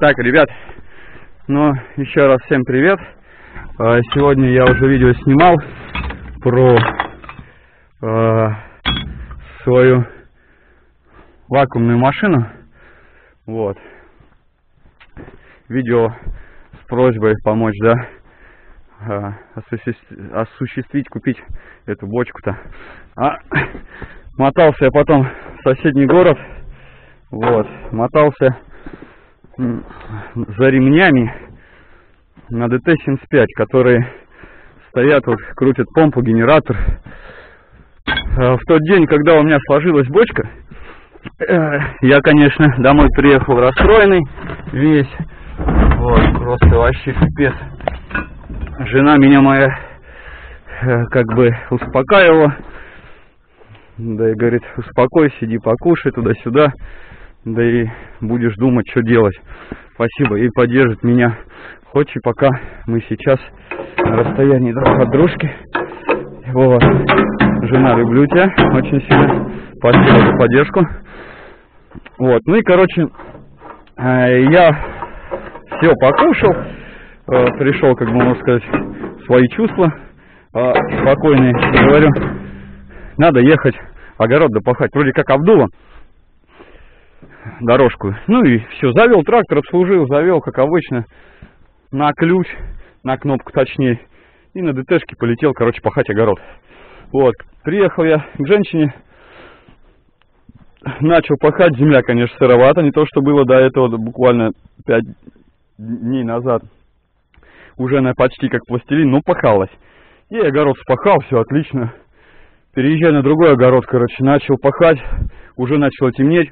Так, ребят, ну, еще раз всем привет. А, Сегодня я уже видео снимал про э, свою вакуумную машину. Вот. Видео с просьбой помочь, да, э, осуществ- осуществить, купить эту бочку-то. А мотался я потом в соседний город, вот, мотался за ремнями на ДТ-75, которые стоят, вот, крутят помпу, генератор. А В тот день, когда у меня сложилась бочка, э, я, конечно, домой приехал расстроенный весь. Вот, просто вообще пипец. Жена меня моя э, как бы успокаивала. Да и говорит, успокойся, иди покушай туда-сюда. Да и будешь думать, что делать. Спасибо. И поддержит меня. Хоть и пока мы сейчас на расстоянии друг от дружки. Вот. Жена, люблю тебя очень сильно. Спасибо за поддержку. Вот. Ну и, короче, э, я все покушал. э, Пришел, как бы можно сказать, свои чувства э, спокойные. Говорю, надо ехать огород допахать. Вроде как обдуло дорожку. Ну и все, завел трактор, обслужил, завел, как обычно, на ключ, на кнопку точнее. И на ДТшке полетел, короче, пахать огород. Вот, приехал я к женщине, начал пахать, земля, конечно, сыровата, не то, что было до этого, буквально 5 дней назад. Уже она почти как пластилин, но пахалась. И огород спахал, все отлично. Переезжая на другой огород, короче, начал пахать, уже начало темнеть,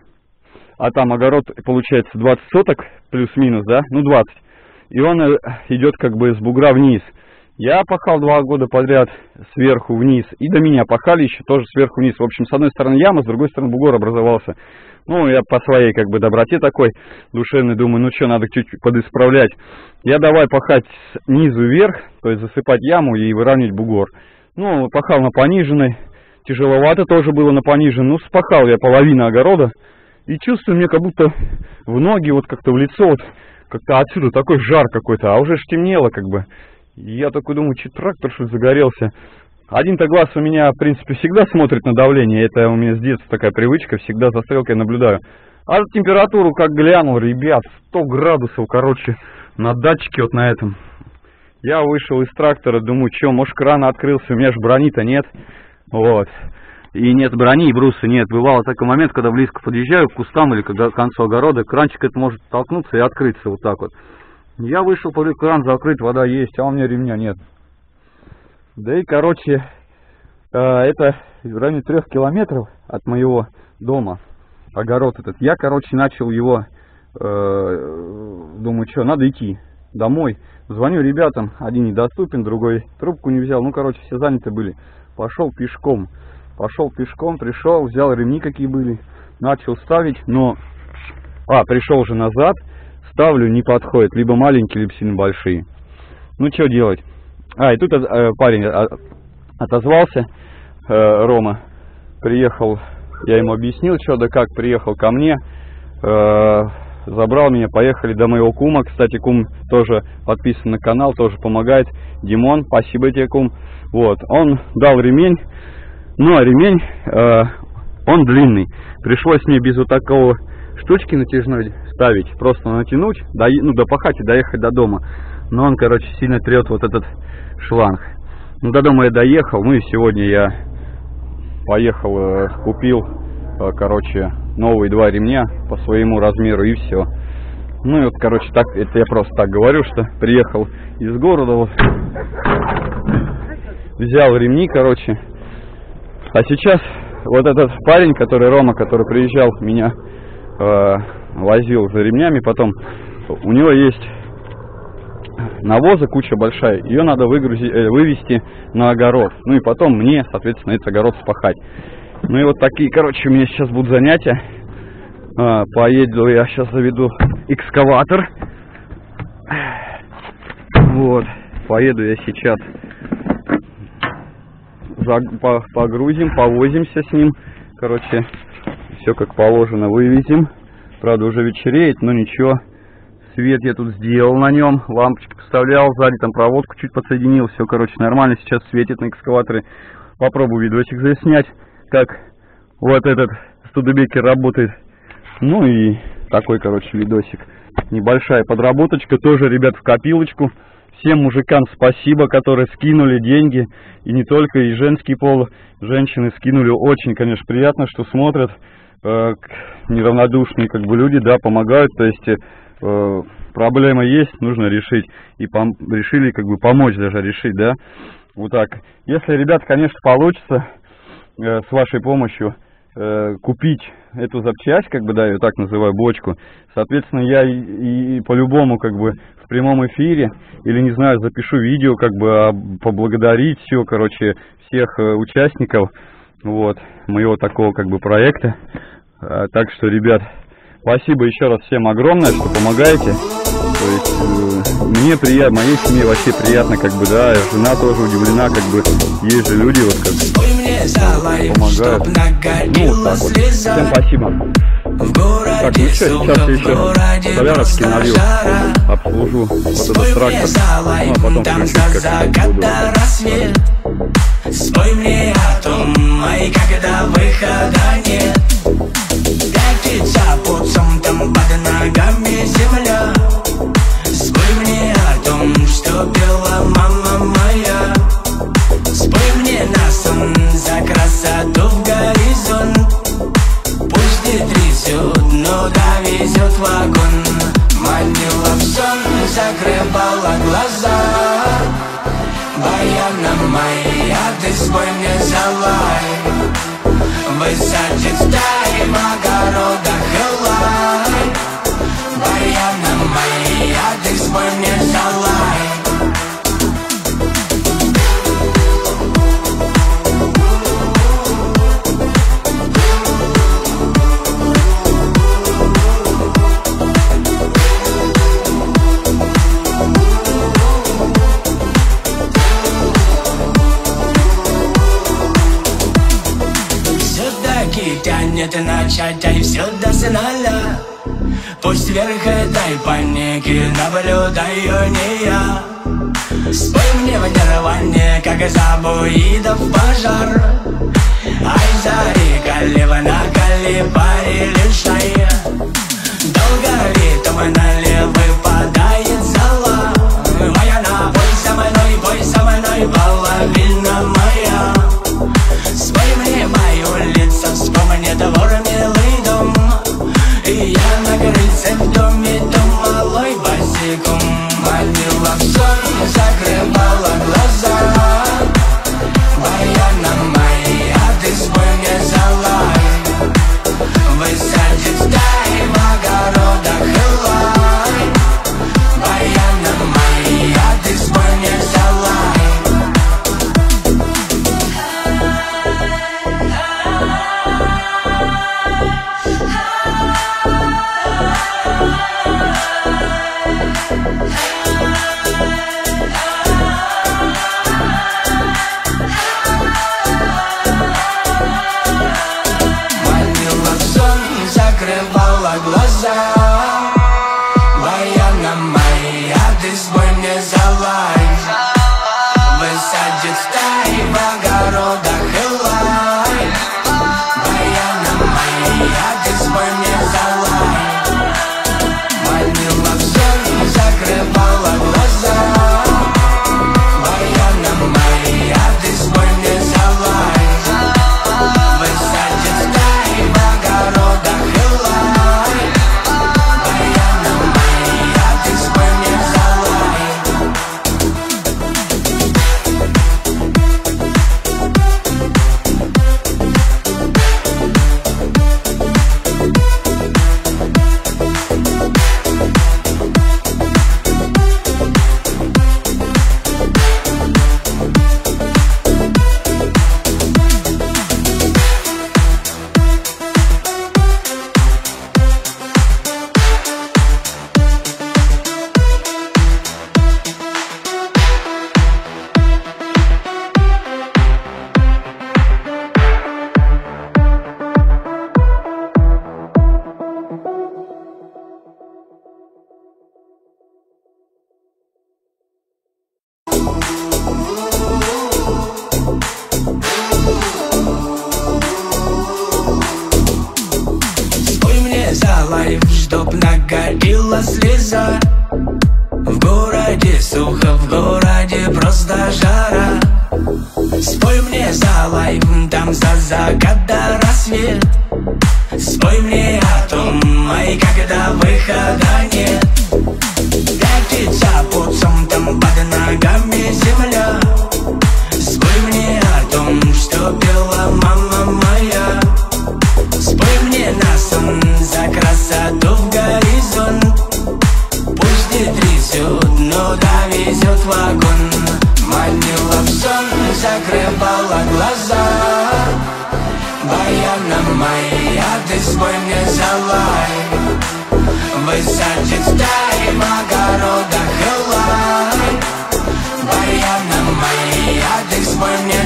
а там огород, получается, 20 соток, плюс-минус, да, ну 20. И он э, идет как бы с бугра вниз. Я пахал два года подряд сверху вниз, и до меня пахали еще тоже сверху вниз. В общем, с одной стороны яма, с другой стороны бугор образовался. Ну, я по своей как бы доброте такой душевной думаю, ну что, надо чуть-чуть подисправлять. Я давай пахать снизу вверх, то есть засыпать яму и выравнивать бугор. Ну, пахал на пониженной, тяжеловато тоже было на пониженной. Ну, спахал я половину огорода, и чувствую, мне как будто в ноги, вот как-то в лицо, вот как-то отсюда такой жар какой-то, а уже ж темнело как бы. И я такой думаю, че трактор что загорелся. Один-то глаз у меня, в принципе, всегда смотрит на давление, это у меня с детства такая привычка, всегда за стрелкой наблюдаю. А температуру как глянул, ребят, 100 градусов, короче, на датчике вот на этом. Я вышел из трактора, думаю, что, может кран открылся, у меня же брони-то нет. Вот. И нет брони, и бруса нет. Бывало такой момент, когда близко подъезжаю к кустам или к концу огорода, кранчик это может толкнуться и открыться вот так вот. Я вышел, посмотрю, кран закрыт, вода есть, а у меня ремня нет. Да и, короче, э, это в районе трех километров от моего дома, огород этот. Я, короче, начал его, э, думаю, что, надо идти домой. Звоню ребятам, один недоступен, другой трубку не взял. Ну, короче, все заняты были. Пошел пешком. Пошел пешком, пришел, взял ремни какие были, начал ставить, но... А, пришел уже назад, ставлю, не подходит, либо маленькие, либо сильно большие. Ну, что делать? А, и тут э, парень э, отозвался, э, Рома, приехал, я ему объяснил, что да как, приехал ко мне, э, забрал меня, поехали до моего кума, кстати, кум тоже подписан на канал, тоже помогает, Димон, спасибо тебе, кум, вот, он дал ремень, ну, а ремень, э, он длинный, пришлось мне без вот такого штучки натяжной ставить, просто натянуть, до, ну, допахать и доехать до дома, но он, короче, сильно трет вот этот шланг. Ну, до дома я доехал, ну и сегодня я поехал, э, купил, э, короче, новые два ремня по своему размеру и все. Ну и вот, короче, так, это я просто так говорю, что приехал из города, вот, взял ремни, короче. А сейчас вот этот парень, который Рома, который приезжал, меня э, возил за ремнями, потом у него есть навоза куча большая, ее надо выгрузить, э, вывести на огород. Ну и потом мне, соответственно, этот огород спахать. Ну и вот такие, короче, у меня сейчас будут занятия. А, поеду я сейчас заведу экскаватор. Вот, поеду я сейчас погрузим, повозимся с ним. Короче, все как положено вывезем. Правда, уже вечереет, но ничего. свет я тут сделал на нем, лампочки поставлял, сзади там проводку чуть подсоединил, все, короче, нормально, сейчас светит на экскаваторе. Попробую видосик заснять, как вот этот студебекер работает. Ну и такой, короче, видосик. Небольшая подработочка, тоже, ребят, в копилочку. Всем мужикам спасибо, которые скинули деньги. И не только, и женский пол, женщины скинули. Очень, конечно, приятно, что смотрят. Э, неравнодушные как бы люди, да, помогают. То есть э, проблема есть, нужно решить. И пом решили как бы помочь даже решить, да. Вот так. Если, ребят, конечно, получится э, с вашей помощью э, купить эту запчасть, как бы, да, я так называю, бочку, соответственно, я и, и по-любому, как бы, в прямом эфире, или, не знаю, запишу видео, как бы, а, поблагодарить все, короче, всех э, участников, вот, моего такого, как бы, проекта. А, так что, ребят, спасибо еще раз всем огромное, что помогаете. То есть, э, мне приятно, моей семье вообще приятно, как бы, да, жена тоже удивлена, как бы, есть же люди, вот, как помогают. Ну, вот так вот. Всем спасибо. Так, ну что, сейчас я еще солярочки налью, обслужу вот этот трактор, ну, а потом включусь, как буду. Спой мне о том, и когда выхода нет Пятиться путем, там под ногами земля Спой мне о том, что пела мама моя. Спой мне за красоту в горизонт. Пусть не трясет, но вагон. Манила в закрывала глаза. Баяна моя, ты спой залай Высадит в огородах паники наблюдаю не я Спой мне в как забуидов пожар. Ай, зари, калива на калибаре лишая Долго ритм налево выпадает зала. Моя на бой со мной, бой со мной, половина моя. Спой мне мое лицо, вспомни двор, милый дом. И я на крыльце в доме, дом босиком Манила в за лайф, там за до рассвет. Спой мне о том, ай, когда выхода нет. Пятится под там под ногами земля. Спой мне о том, что пела мама моя. Спой мне на сон за красоту в горизонт. Пусть не трясет, но довезет вагон закрывала глаза. Баяна моя, ты спой мне за лай Высадит стаи в огородах Элай Баяна моя, ты спой мне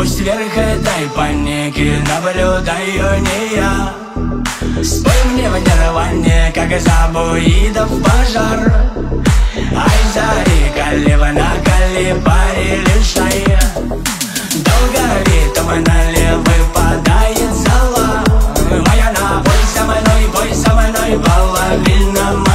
Пусть вверх этой паники наблюдаю не я. Спой мне в нирване, как забуидов пожар. Ай, зари, калива на калибаре лишая Долго ритм выпадает зала. Моя на бой со мной, бой со мной, половина моя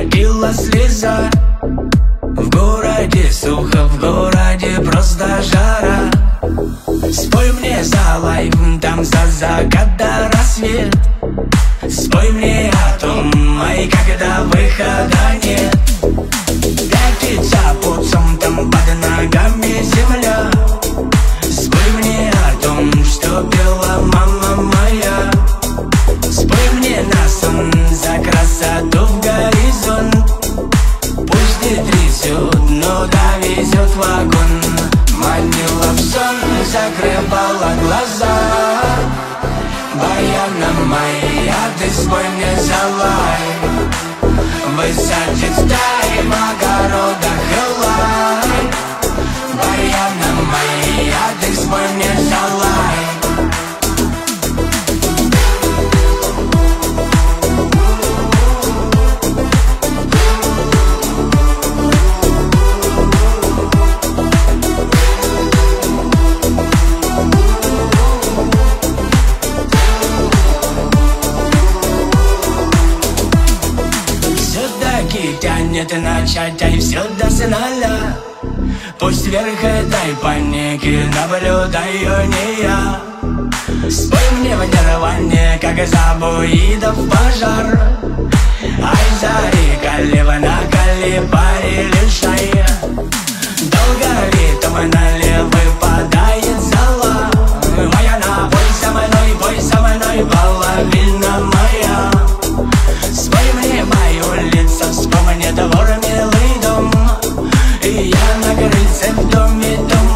накатила слеза В городе сухо, в городе просто жара. Спой мне за лайф, там за закат до рассвет. Спой мне о том, ай, когда выхода нет. Пятится под там под ногами земля. Спой мне о том, что пела мама моя. Спой мне на сон за красоту в довезет вагон Манила в сон, закрывала глаза. Баяна моя, ты спой мне за лай Высадит стаи в огородах Элай Баяна моя, ты спой мне за начать, а и все до финала. Пусть вверх этой паники наблюдаю не я. Спой мне в нирване, как забуидов пожар. Ай, зари, калива на калибаре лишая Долго ли туманали выпадает зала. Моя на бой со мной, бой со мной, половина моя вспомни двор милый дом И я на крыльце в доме, дом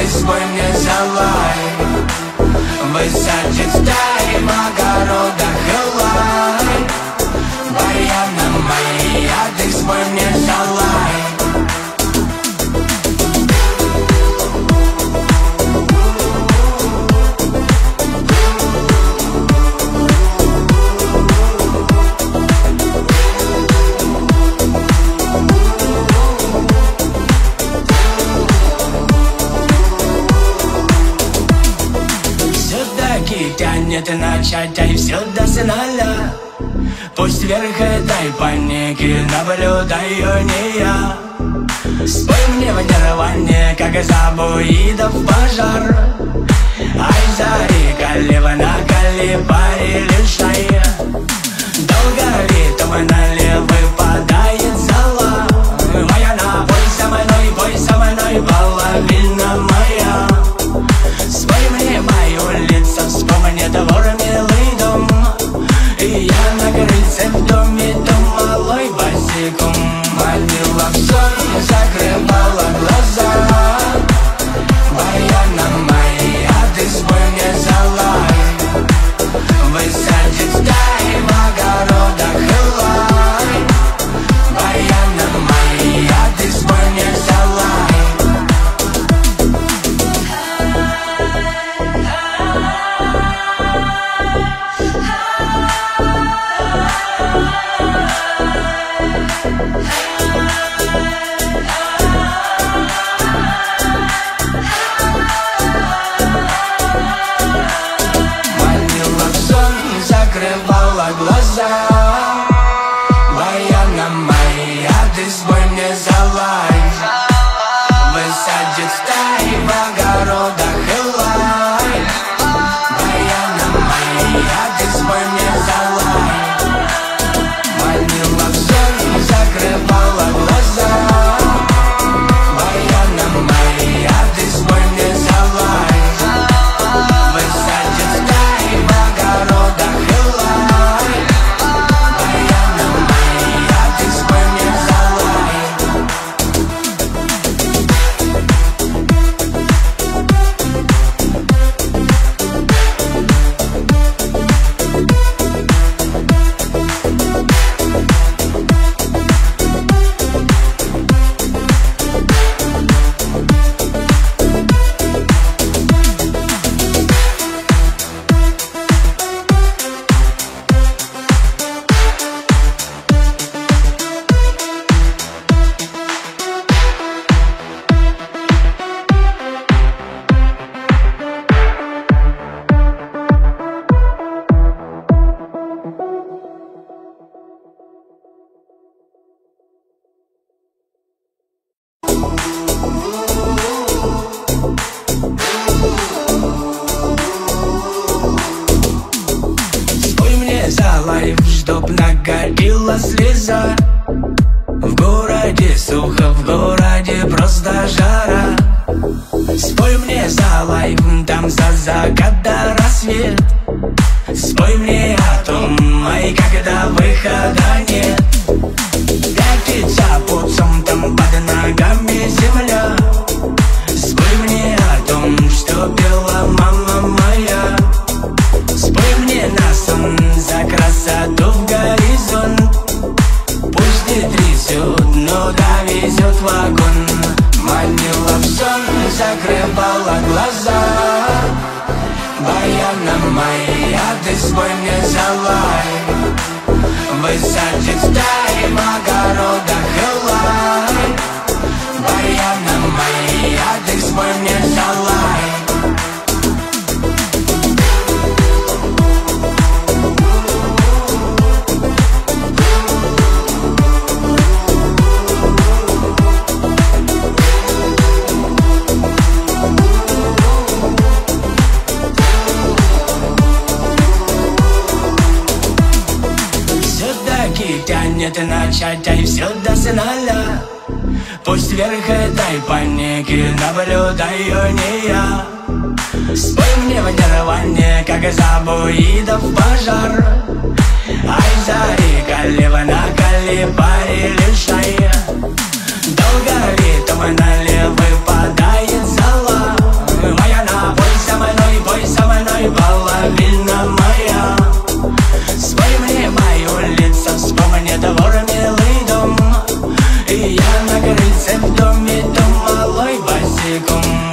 ты спой мне залай. Высадит стаи в огородах и лай Баяна моя, ты спой мне залай и все до финала. Пусть вверх этой паники наблюдаю не я. Спой мне в нирване, как забуидов пожар. Ай, зари, калива на калибаре лишая Долго ли туманали выпадает зала. Моя на бой со мной, бой со мной, половина моя. Спой мне мое лицо, вспомни двор милый крыльце в дом малой босиком Манила в там за закат до рассвет. Спой мне о том, ай, когда выхода нет. Катится путем, там под ногами земля. Спой мне о том, что пела мама моя. Спой мне на сон за красоту в горизонт. Пусть не трясет, но довезет вагон. Манила в сон, закрывала глаза Баяна моя, ты спой мне залай Высадит стаи в огородах и лай Баяна моя, ты спой мне залай и все до финала Пусть вверх этой паники наблюдаю не я. Спой мне в нирване, как забуидов пожар. Ай, зари, каливана, калибари, лишай Долго ритмно выпадает зала. Моя пой со мной, пой со мной, половина лицо, вспомни двор, милый дом И я на крыльце в доме, дом малой босиком